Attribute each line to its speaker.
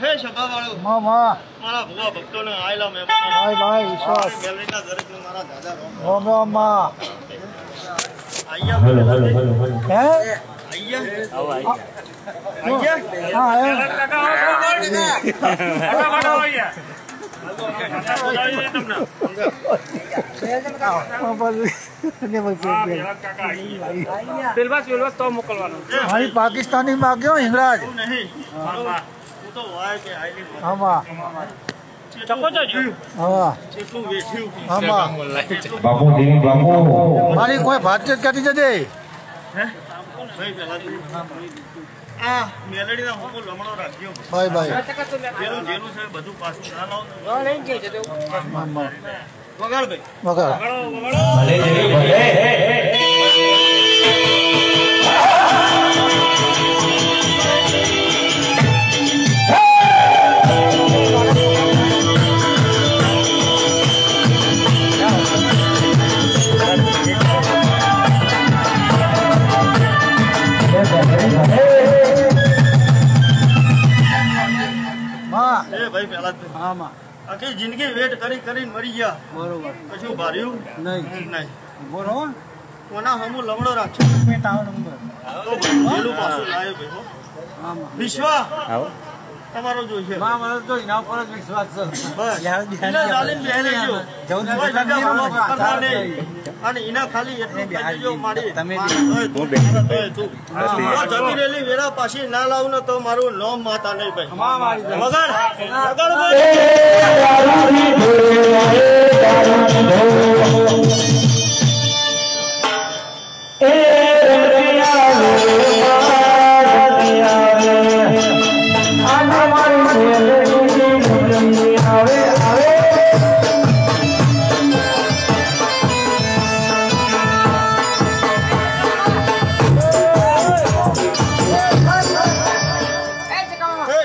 Speaker 1: હે સભાવાળો.
Speaker 2: માં માં
Speaker 1: મારા ભુવા ભક્તોને આયેલા મહેમાનો
Speaker 2: ભાઈ ભાઈ વિશ્વાસ.
Speaker 1: મેલડીના દરેકને મારા દાદા રોમ.
Speaker 2: રોમ રોમમાં
Speaker 1: આયા
Speaker 3: હલો હલો હલો હલો.
Speaker 2: હે?
Speaker 1: આયા આયા
Speaker 2: હા હે હા, બસ. ને પછી મારી પાકિસ્તાની માં ગયો હિંગરાજ મારી કોઈ ભાતચીત કરી જજે.
Speaker 1: ભાઈ પહેલા તું આ મેલડીના હુકમ લમણો રાખ્યો.
Speaker 2: ભાઈ.
Speaker 1: વગાડ ભાઈ.
Speaker 2: વગર
Speaker 1: આખી જિંદગી વેટ કરી કરીને મરી ગયા.
Speaker 2: બરોબર.
Speaker 1: કશું ભાર્યું
Speaker 2: નહીં.
Speaker 1: નહીં.
Speaker 2: બોલો
Speaker 1: કોના હમું હો.
Speaker 2: આમાં
Speaker 1: વિશ્વા તમારો જોઈશે
Speaker 2: માં મને તો એના પર જ વિશ્વાસ છે.
Speaker 1: બસ.
Speaker 2: યાર,
Speaker 1: એને ચાલીને
Speaker 2: જવું
Speaker 1: અને એના ખાલી એટલું
Speaker 2: તમે
Speaker 1: કહી મારી
Speaker 2: તમે
Speaker 1: જતી રહેલી પાછી ના લાવું ને તો મારું નામ માતા નહીં ભાઈ. વગર વગર ભાઈ